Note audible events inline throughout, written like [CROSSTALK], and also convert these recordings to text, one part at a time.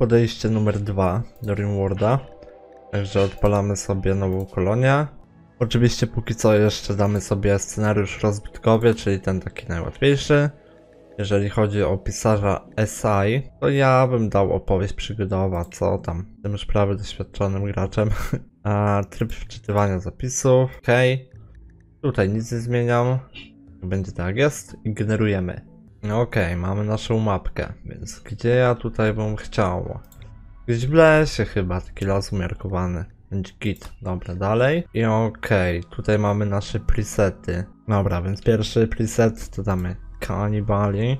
podejście numer dwa do Rimworlda. Także odpalamy sobie nową kolonię. Oczywiście póki co jeszcze damy sobie scenariusz rozbitkowy, czyli ten taki najłatwiejszy. Jeżeli chodzi o pisarza SI, to ja bym dał opowieść przygodowa, co tam. Jestem już prawie doświadczonym graczem. [LAUGHS] A, tryb wczytywania zapisów, ok. Tutaj nic nie zmieniam. Będzie tak jest i generujemy. No Okej, mamy naszą mapkę, więc gdzie ja tutaj bym chciał? Gdzieś w lesie chyba, taki las umiarkowany. Będzie git. Dobra, dalej. I okej, tutaj mamy nasze presety. Dobra, więc pierwszy preset to damy kanibali.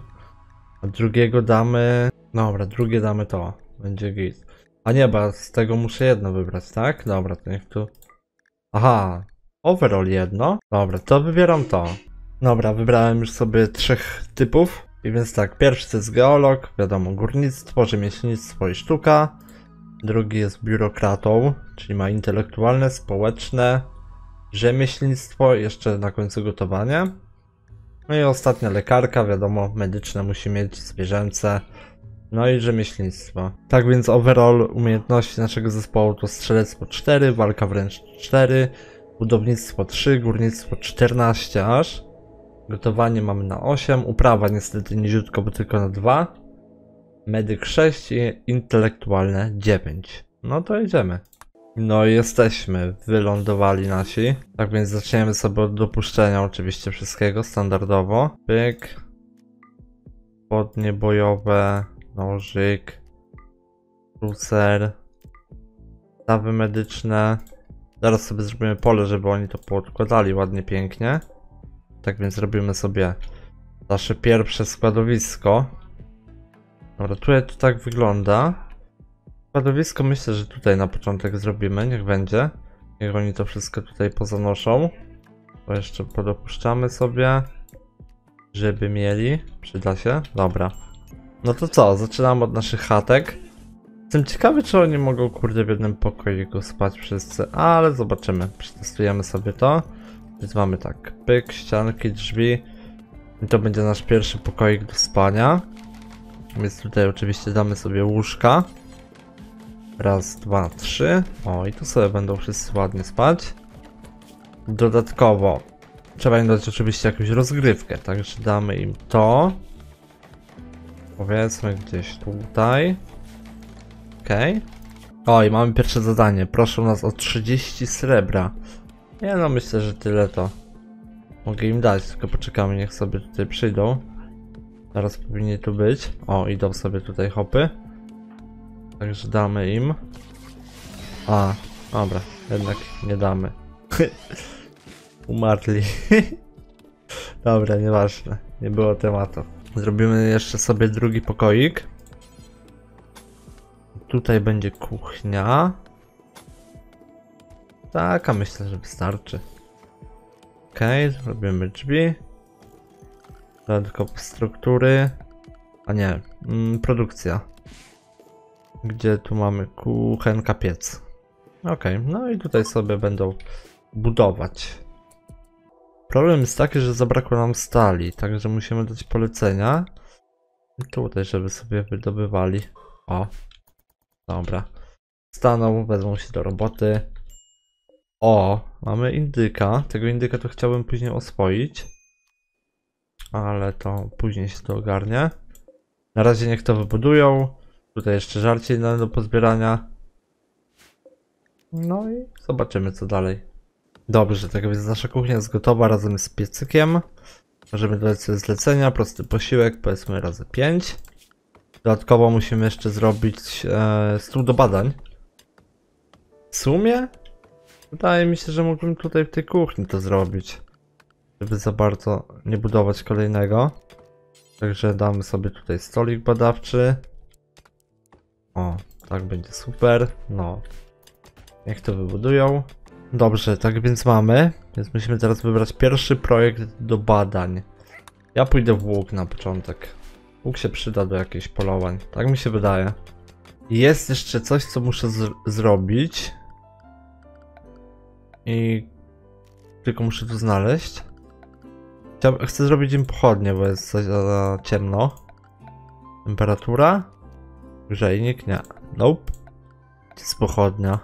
A drugiego damy... Dobra, drugie damy to. Będzie git. A nie, bo z tego muszę jedno wybrać, tak? Dobra, to niech tu... Aha, overall jedno. Dobra, to wybieram to. Dobra, wybrałem już sobie trzech typów. I więc tak, pierwszy to jest geolog, wiadomo, górnictwo, rzemieślnictwo i sztuka. Drugi jest biurokratą, czyli ma intelektualne, społeczne, rzemieślnictwo, jeszcze na końcu gotowanie. No i ostatnia lekarka, wiadomo, medyczne musi mieć, zwierzęce, no i rzemieślnictwo. Tak więc overall umiejętności naszego zespołu to strzelectwo 4, walka wręcz 4, budownictwo 3, górnictwo 14 aż. Gotowanie mamy na 8, uprawa niestety niziutko, bo tylko na 2. Medyk 6 i intelektualne 9. No to idziemy. No jesteśmy, wylądowali nasi. Tak więc zaczniemy sobie od dopuszczenia oczywiście wszystkiego standardowo. Pyk. Podnie bojowe, nożyk, crucer, stawy medyczne. Zaraz sobie zrobimy pole, żeby oni to poodkładali ładnie, pięknie. Tak więc robimy sobie nasze pierwsze składowisko. Dobra, tutaj to tak wygląda. Składowisko myślę, że tutaj na początek zrobimy, niech będzie. Niech oni to wszystko tutaj pozanoszą. To jeszcze podopuszczamy sobie, żeby mieli. Przyda się. Dobra. No to co, zaczynamy od naszych chatek. Jestem ciekawy, czy oni mogą, kurde, w jednym pokoiku spać wszyscy, ale zobaczymy. Przetestujemy sobie to. Więc mamy tak, pyk, ścianki, drzwi. I to będzie nasz pierwszy pokoik do spania. Więc tutaj oczywiście damy sobie łóżka. Raz, dwa, trzy. O, i tu sobie będą wszyscy ładnie spać. Dodatkowo trzeba im dać oczywiście jakąś rozgrywkę, także damy im to. Powiedzmy gdzieś tutaj. Okej. Okay. O, i mamy pierwsze zadanie. Proszę nas o 30 srebra. Nie no, myślę, że tyle to mogę im dać, tylko poczekamy, niech sobie tutaj przyjdą. Zaraz powinni tu być. O, idą sobie tutaj hopy. Także damy im. A, dobra, jednak nie damy. [LAUGHS] Umarli. [LAUGHS] dobra, nieważne, nie było tematu. Zrobimy jeszcze sobie drugi pokoik. Tutaj będzie kuchnia. Taka myślę, że wystarczy. Okej, okay, robimy drzwi. Dodatkowo struktury. A nie, mm, produkcja. Gdzie tu mamy kuchenka piec. Okej, okay, no i tutaj sobie będą budować. Problem jest taki, że zabrakło nam stali, także musimy dać polecenia. Tutaj, żeby sobie wydobywali. O, dobra. Staną, wezmą się do roboty. O, mamy indyka. Tego indyka to chciałbym później oswoić. Ale to później się to ogarnie. Na razie niech to wybudują. Tutaj jeszcze żarcie do pozbierania. No i zobaczymy co dalej. Dobrze, tak więc nasza kuchnia jest gotowa razem z piecykiem. Możemy dodać sobie zlecenia, prosty posiłek, powiedzmy razy 5. Dodatkowo musimy jeszcze zrobić e, stół do badań. W sumie Wydaje mi się, że mógłbym tutaj w tej kuchni to zrobić. Żeby za bardzo nie budować kolejnego. Także damy sobie tutaj stolik badawczy. O, tak będzie super. No. Niech to wybudują. Dobrze, tak więc mamy. Więc musimy teraz wybrać pierwszy projekt do badań. Ja pójdę w łuk na początek. Łuk się przyda do jakichś polowań. Tak mi się wydaje. Jest jeszcze coś, co muszę zrobić. I tylko muszę tu znaleźć. chcę zrobić im pochodnie, bo jest za, ciemno. Temperatura. Grzejnik? Nie. Nope. Gdzie jest pochodnia?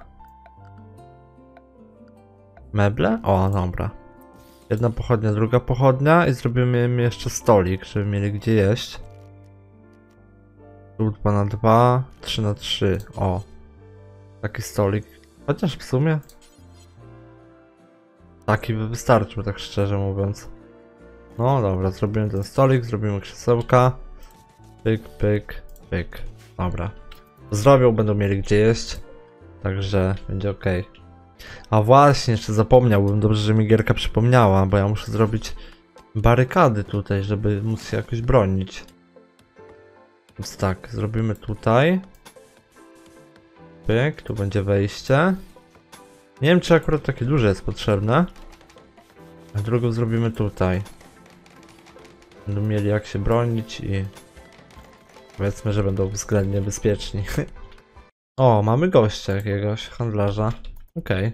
Meble? O, dobra. Jedna pochodnia, druga pochodnia i zrobimy im jeszcze stolik, żeby mieli gdzie jeść. Tu 2 na 2, 3 na 3. O. Taki stolik. Chociaż w sumie. Taki by wystarczył, tak szczerze mówiąc. No dobra, zrobimy ten stolik, zrobimy krzesełka. Pyk, pyk, pyk. Dobra. Zrobią, będą mieli gdzie jeść. Także będzie ok. A właśnie, jeszcze zapomniałbym, dobrze, że mi gierka przypomniała, bo ja muszę zrobić barykady tutaj, żeby móc się jakoś bronić. Więc tak, zrobimy tutaj. Pyk, tu będzie wejście. Nie wiem, czy akurat takie duże jest potrzebne. A drugą zrobimy tutaj. Będą mieli jak się bronić i... Powiedzmy, że będą względnie bezpieczni. [LAUGHS] o, mamy gościa jakiegoś, handlarza. Okej.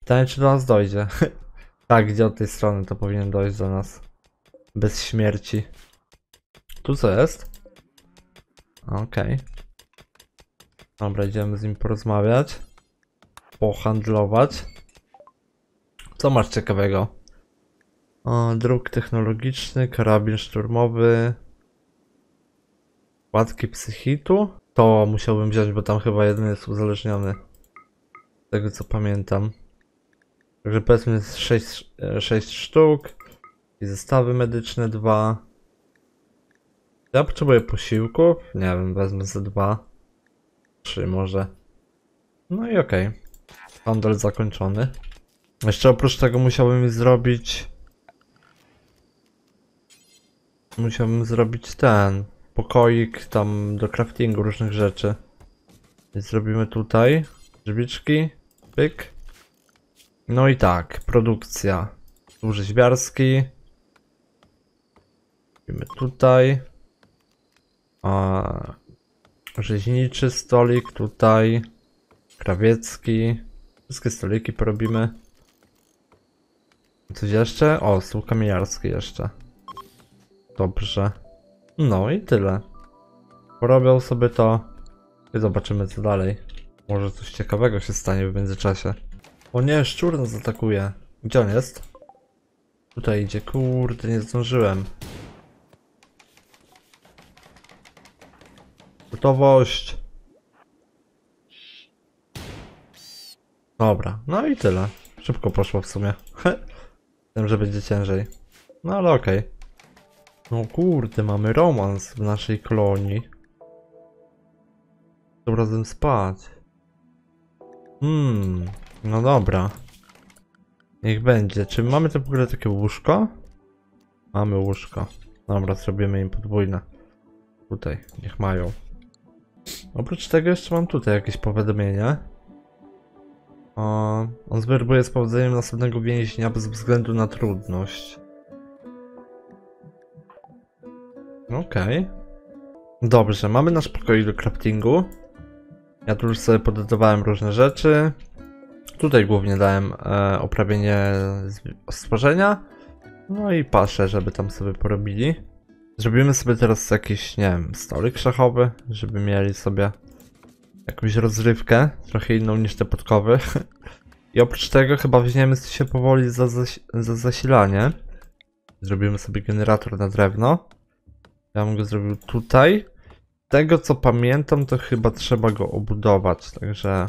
Pytanie, czy do nas dojdzie. [LAUGHS] tak, gdzie od tej strony to powinien dojść do nas. Bez śmierci. Tu co jest? Okej. Dobra, idziemy z nim porozmawiać. Pohandlować. Co masz ciekawego? O, druk technologiczny, karabin szturmowy. Płatki psychitu? To musiałbym wziąć, bo tam chyba jeden jest uzależniony. Z tego co pamiętam. Także powiedzmy 6, 6 sztuk. I zestawy medyczne 2. Ja potrzebuję posiłków. Nie wiem, wezmę ze dwa. Trzy może. No i okej. Handel zakończony. Jeszcze oprócz tego musiałbym zrobić... Musiałbym zrobić ten... Pokoik tam do craftingu różnych rzeczy. Więc zrobimy tutaj. Drzwiczki. Pyk. No i tak, produkcja. Tu rzeźbiarski. Robimy tutaj. A, rzeźniczy stolik tutaj. Krawiecki. Wszystkie stoliki porobimy. Coś jeszcze? O, stół kamieniarski jeszcze. Dobrze. No i tyle. Porobią sobie to i zobaczymy co dalej. Może coś ciekawego się stanie w międzyczasie. O nie, szczur nas atakuje. Gdzie on jest? Tutaj idzie. Kurde, nie zdążyłem. Gotowość. Dobra, no i tyle. Szybko poszło w sumie. Wiem, że będzie ciężej. No ale okej. No kurde, mamy romans w naszej kolonii. Chcę razem spać. Hmm, no dobra. Niech będzie. Czy mamy to w ogóle takie łóżko? Mamy łóżko. Dobra, zrobimy im podwójne. Tutaj, niech mają. Oprócz tego jeszcze mam tutaj jakieś powiadomienie. On zwerbuje z powodzeniem następnego więźnia bez względu na trudność. Okej. Dobrze, mamy nasz pokoik do craftingu. Ja tu już sobie podedawałem różne rzeczy. Tutaj głównie dałem e, oprawienie stworzenia. No i paszę, żeby tam sobie porobili. Zrobimy sobie teraz jakiś, nie wiem, stolik szachowy, żeby mieli sobie jakąś rozrywkę, trochę inną niż te podkowy. I oprócz tego chyba weźmiemy się powoli za, zas za zasilanie. Zrobimy sobie generator na drewno. Ja bym go zrobił tutaj. Z tego co pamiętam, to chyba trzeba go obudować, także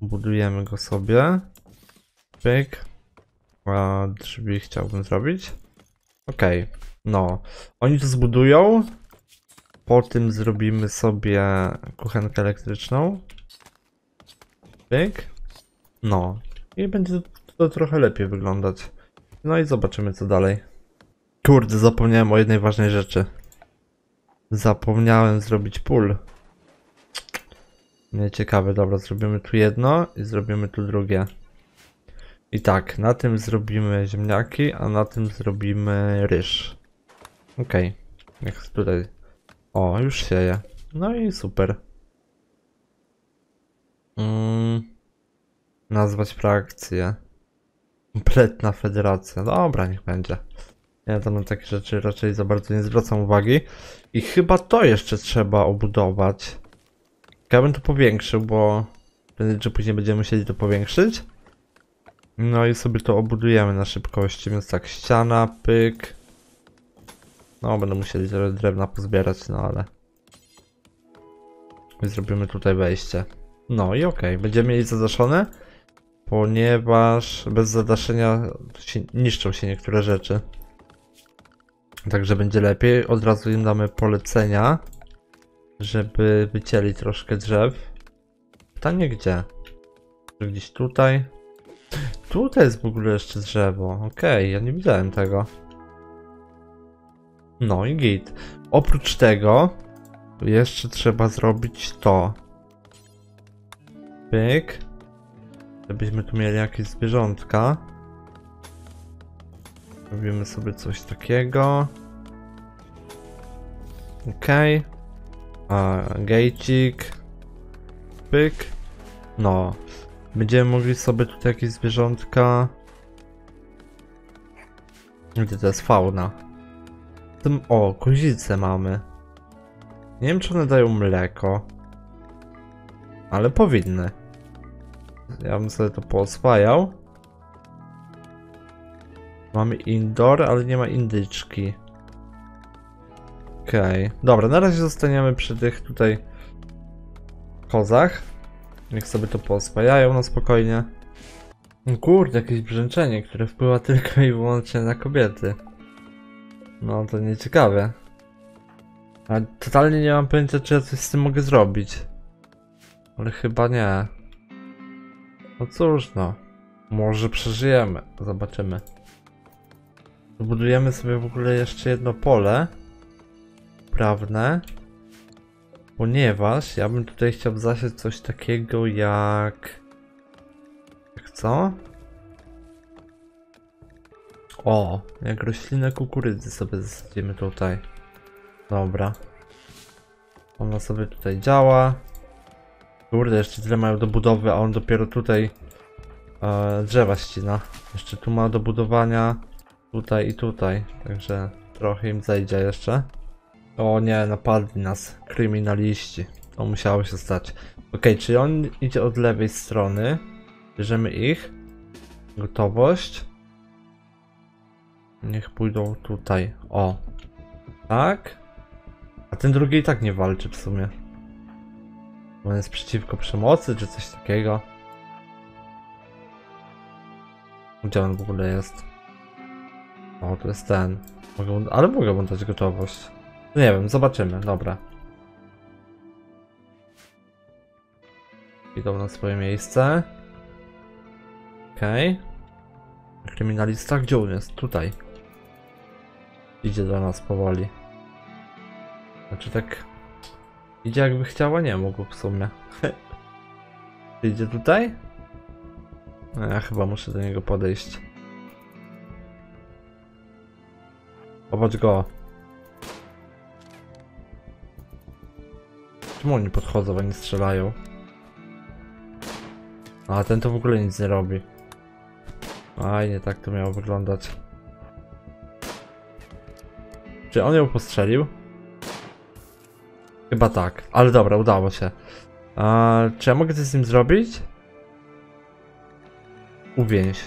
budujemy go sobie. Pyk. A drzwi chciałbym zrobić. Okej, no. Oni to zbudują. Po tym zrobimy sobie kuchenkę elektryczną. Pyk. No. I będzie to trochę lepiej wyglądać. No i zobaczymy co dalej. Kurde, zapomniałem o jednej ważnej rzeczy. Zapomniałem zrobić pól. Nie ciekawe, dobra, zrobimy tu jedno i zrobimy tu drugie. I tak, na tym zrobimy ziemniaki, a na tym zrobimy ryż. Okej, niech tutaj. O, już sieje. No i super. Mm, nazwać frakcję. Kompletna federacja. Dobra, niech będzie. Ja tam na takie rzeczy raczej za bardzo nie zwracam uwagi. I chyba to jeszcze trzeba obudować. Ja bym to powiększył, bo prędzej czy później będziemy musieli to powiększyć. No i sobie to obudujemy na szybkości, więc tak, ściana, pyk. No, będę musieli trochę drewna pozbierać, no ale... Zrobimy tutaj wejście. No i okej, będziemy mieli zadaszone, ponieważ bez zadaszenia się, niszczą się niektóre rzeczy. Także będzie lepiej. Od razu im damy polecenia, żeby wycięli troszkę drzew. Pytanie gdzie? Czy gdzieś tutaj? Tutaj jest w ogóle jeszcze drzewo. Okej, ja nie widziałem tego. No i git. Oprócz tego jeszcze trzeba zrobić to. Pyk. Żebyśmy tu mieli jakieś zwierzątka. Robimy sobie coś takiego. Okej. A Gejcik. Pyk. No. Będziemy mogli sobie tutaj jakieś zwierzątka. Gdzie to jest fauna? Tym, o, kozice mamy. Nie wiem, czy one dają mleko. Ale powinny. Ja bym sobie to pooswajał. Mamy indoor, ale nie ma indyczki. Okej. Okay. Dobra, na razie zostaniemy przy tych tutaj kozach. Niech sobie to pooswajają na spokojnie. Kurde, jakieś brzęczenie, które wpływa tylko i wyłącznie na kobiety. No, to nieciekawe. Ale totalnie nie mam pojęcia, czy ja coś z tym mogę zrobić. Ale chyba nie. No cóż no. Może przeżyjemy. Zobaczymy. Zbudujemy sobie w ogóle jeszcze jedno pole. Prawne. Ponieważ ja bym tutaj chciał zasiać coś takiego jak... Jak co? O, jak roślinę kukurydzy sobie zasadzimy tutaj. Dobra. Ona sobie tutaj działa. Kurde, jeszcze tyle mają do budowy, a on dopiero tutaj e, drzewa ścina. Jeszcze tu ma do budowania. Tutaj i tutaj. Także trochę im zejdzie jeszcze. O nie, napadli nas kryminaliści. To musiało się stać. Ok, czyli on idzie od lewej strony. Bierzemy ich. Gotowość. Niech pójdą tutaj. O. Tak. A ten drugi i tak nie walczy w sumie. On jest przeciwko przemocy, czy coś takiego. Gdzie on w ogóle jest? O, to jest ten. Mogę, ale mogę mu dać gotowość. No nie wiem, zobaczymy, dobra. Idą na swoje miejsce. Okej. Okay. Kryminalista, gdzie on jest? Tutaj. Idzie do nas powoli. Znaczy tak... Idzie jakby chciała, nie mógł w sumie. [LAUGHS] Idzie tutaj? No, ja chyba muszę do niego podejść. Popatrz go. Czemu oni podchodzą, a nie strzelają? A ten to w ogóle nic nie robi. Aj, nie tak to miało wyglądać. Czy on ją postrzelił? Chyba tak, ale dobra, udało się. Czy ja mogę coś z nim zrobić? Uwięź.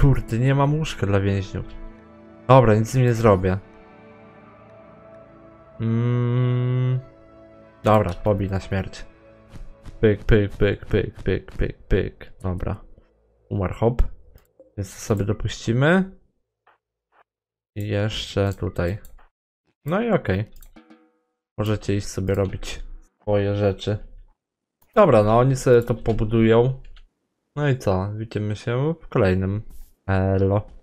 Kurde, nie mam łóżka dla więźniów. Dobra, nic z nim nie zrobię. Mm. Dobra, pobij na śmierć. Pyk, pyk, pyk, pyk, pyk, pyk, pyk. Dobra. Umarł hop. Więc sobie dopuścimy. I jeszcze tutaj. No i okej. Okay. Możecie iść sobie robić swoje rzeczy. Dobra, no oni sobie to pobudują. No i co? Widzimy się w kolejnym. Elo.